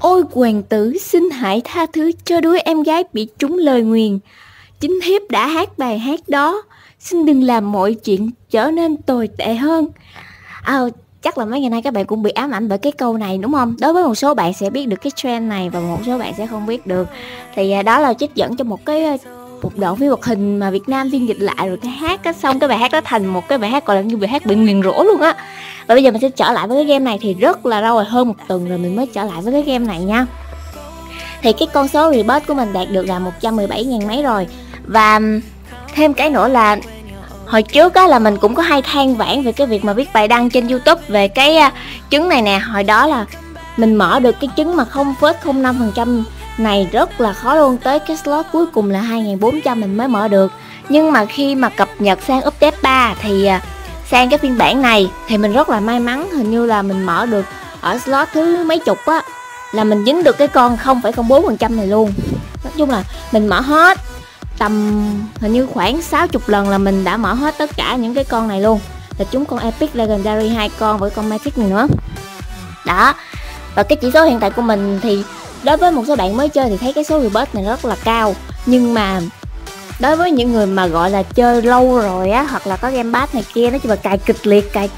ôi Hoàng tử xin hãy tha thứ cho đứa em gái bị trúng lời nguyền. Chính thiếp đã hát bài hát đó. Xin đừng làm mọi chuyện trở nên tồi tệ hơn. À, chắc là mấy ngày nay các bạn cũng bị ám ảnh bởi cái câu này đúng không? Đối với một số bạn sẽ biết được cái trend này và một số bạn sẽ không biết được. Thì à, đó là trích dẫn cho một cái một đoạn phim hoạt hình mà Việt Nam phiên dịch lại rồi cái hát á xong cái bài hát đó thành một cái bài hát gọi là như bài hát bị nguyền rủa luôn á. Và bây giờ mình sẽ trở lại với cái game này thì rất là lâu rồi hơn một tuần rồi mình mới trở lại với cái game này nha. Thì cái con số rebirth của mình đạt được là 117 ngàn mấy rồi. Và thêm cái nữa là hồi trước á là mình cũng có hay than vãn về cái việc mà viết bài đăng trên youtube về cái uh, trứng này nè. Hồi đó là mình mở được cái trứng mà 0,05% này rất là khó luôn tới cái slot cuối cùng là 2400 mình mới mở được. Nhưng mà khi mà cập nhật sang update 3 thì à, sang cái phiên bản này thì mình rất là may mắn hình như là mình mở được ở slot thứ mấy chục á là mình dính được cái con 0,04% này luôn. Nói chung là mình mở hết tầm hình như khoảng 60 lần là mình đã mở hết tất cả những cái con này luôn. Là chúng con epic legendary hai con với con magic này nữa. Đó và cái chỉ số hiện tại của mình thì đối với một số bạn mới chơi thì thấy cái số rebirth này rất là cao. Nhưng mà đối với những người mà gọi là chơi lâu rồi á hoặc là có game pass này kia nói chung là cài kịch liệt cài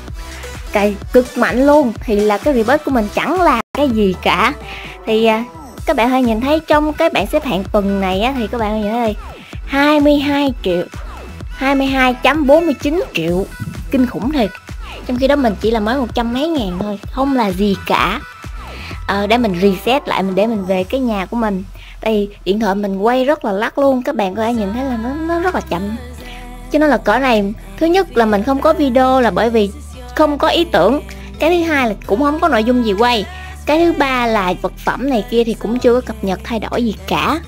cài cực mạnh luôn thì là cái rebirth của mình chẳng là cái gì cả. Thì à, các bạn hãy nhìn thấy trong cái bảng xếp hạng tuần này á thì các bạn nhìn thấy đây 22 triệu 22.49 triệu. Kinh khủng thiệt. Trong khi đó mình chỉ là mới một trăm mấy ngàn thôi không là gì cả uh, để mình reset lại mình để mình về cái nhà của mình. Tại điện thoại mình quay rất là lắc luôn các bạn có thể nhìn thấy là nó nó rất là chậm. Cho nên là cỡ này thứ nhất là mình không có video là bởi vì không có ý tưởng. Cái thứ hai là cũng không có nội dung gì quay. Cái thứ ba là vật phẩm này kia thì cũng chưa có cập nhật thay đổi gì cả.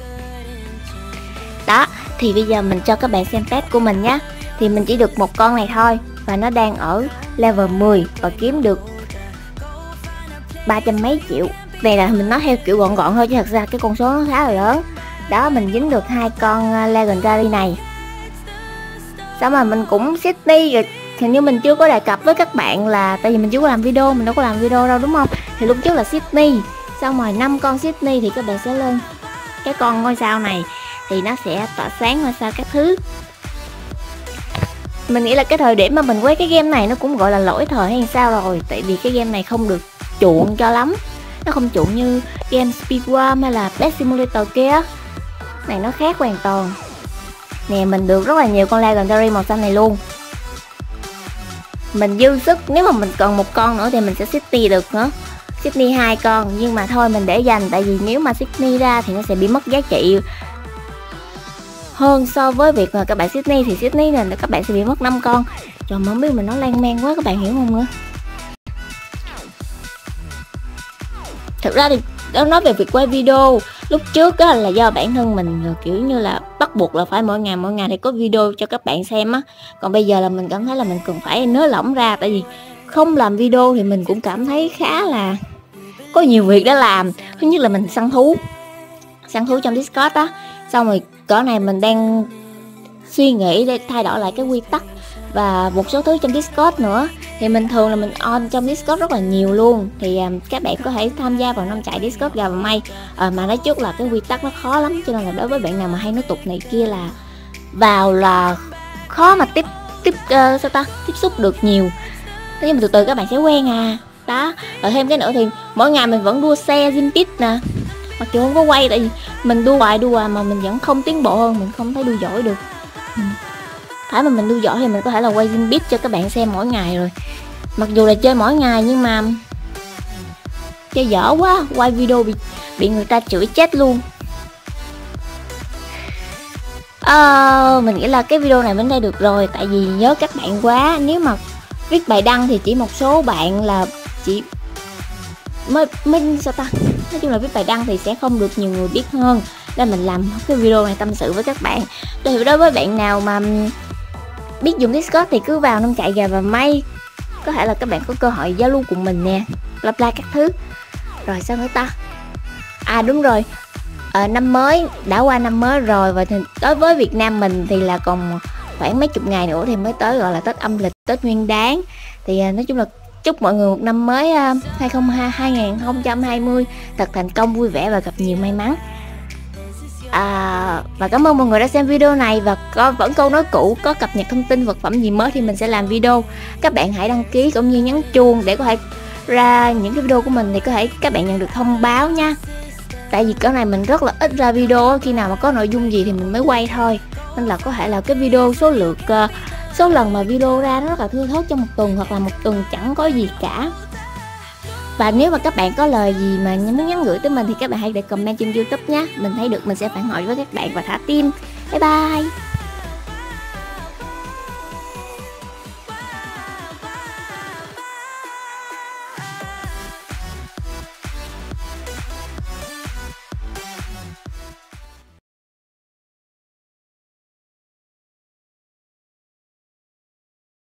Đó thì bây giờ mình cho các bạn xem test của mình nhé. Thì mình chỉ được một con này thôi và nó đang ở level 10 và kiếm được ba trăm mấy triệu. Này là mình nói theo kiểu gọn gọn thôi chứ thật ra cái con số nó khá là lớn. Đó, mình dính được hai con ờ, legendary này. Xong rồi mình cũng Sydney rồi. Hình như mình chưa có đề cập với các bạn là tại vì mình chưa có làm video, mình đâu có làm video đâu, đúng không? Thì lúc trước là Sydney xong rồi năm con Sydney thì các bạn sẽ lên. Cái con ngôi sao này thì nó sẽ tỏa sáng ngôi sao các thứ. Mình nghĩ là cái thời điểm mà mình quay cái game này nó cũng gọi là lỗi thời hay sao rồi. Tại vì cái game này không được chuộng cho lắm. Nó không chuộng như game Speedrun hay là Pet Simulator kia. Này, nó khác hoàn toàn. Nè, mình được rất là nhiều con legendary màu xanh này luôn. Mình dư sức, nếu mà mình còn một con nữa thì mình sẽ City được nữa. Sydney hai con, nhưng mà thôi, mình để dành. Tại vì nếu mà Sydney ra thì nó sẽ bị mất giá trị hơn so với việc mà các bạn Sydney thì Sydney là các bạn sẽ bị mất 5 con. Trời, mà không biết mình nó lan man quá, các bạn hiểu không nữa? Thật ra thì đó nói về việc quay video. Lúc trước á, là do bản thân mình kiểu như là bắt buộc là phải mỗi ngày mỗi ngày thì có video cho các bạn xem á. Còn bây giờ là mình cảm thấy là mình cần phải nới lỏng ra, tại vì không làm video thì mình cũng cảm thấy khá là có nhiều việc để làm. Thứ nhất là mình săn thú săn thú trong discord á. Xong rồi cỡ này mình đang suy nghĩ để thay đổi lại cái quy tắc và một số thứ trong Discord nữa. Thì mình thường là mình on trong Discord rất là nhiều luôn. Thì um, các bạn có thể tham gia vào năm chạy Discord gà và may. À, mà nói trước là cái quy tắc nó khó lắm cho nên là đối với bạn nào mà hay nói tục này kia là vào là khó mà tiếp tiếp uh, sao ta tiếp xúc được nhiều. Thế nhưng mà từ từ các bạn sẽ quen à. Đó rồi thêm cái nữa thì mỗi ngày mình vẫn đua xe Zimpit nè. Mặc dù không có quay tại vì mình đua hoài đua hoài mà mình vẫn không tiến bộ hơn mình không thấy đua giỏi được phải mà mình đu giỏi thì mình có thể là quay zin cho các bạn xem mỗi ngày rồi. Mặc dù là chơi mỗi ngày nhưng mà chơi dở quá quay video bị bị người ta chửi chết luôn. À, mình nghĩ là cái video này đến đây được rồi tại vì nhớ các bạn quá. Nếu mà viết bài đăng thì chỉ một số bạn là chỉ mới mới sao ta? Nói chung là viết bài đăng thì sẽ không được nhiều người biết hơn nên mình làm cái video này tâm sự với các bạn. Thì đối với bạn nào mà biết dùng Discord thì cứ vào năm chạy gà và may. Có thể là các bạn có cơ hội giao lưu cùng mình nè. Bla bla các thứ. Rồi sao nữa ta? À đúng rồi. À, năm mới đã qua năm mới rồi và thì đối với Việt Nam mình thì là còn khoảng mấy chục ngày nữa thì mới tới gọi là Tết âm lịch Tết Nguyên Đán. Thì à, nói chung là chúc mọi người một năm mới à, uh, 2020 thật thành công vui vẻ và gặp nhiều may mắn à, và cảm ơn mọi người đã xem video này và có vẫn câu nói cũ có cập nhật thông tin vật phẩm gì mới thì mình sẽ làm video. Các bạn hãy đăng ký cũng như nhấn chuông để có thể ra những cái video của mình thì có thể các bạn nhận được thông báo nha. Tại vì cái này mình rất là ít ra video khi nào mà có nội dung gì thì mình mới quay thôi. Nên là có thể là cái video số lượt ờ, số lần mà video ra nó rất là thưa thớt trong một tuần hoặc là một tuần chẳng có gì cả và nếu mà các bạn có lời gì mà muốn nhắn gửi tới mình thì các bạn hãy để comment trên youtube nhé mình thấy được mình sẽ phản hồi với các bạn và thả tim. Bye bye!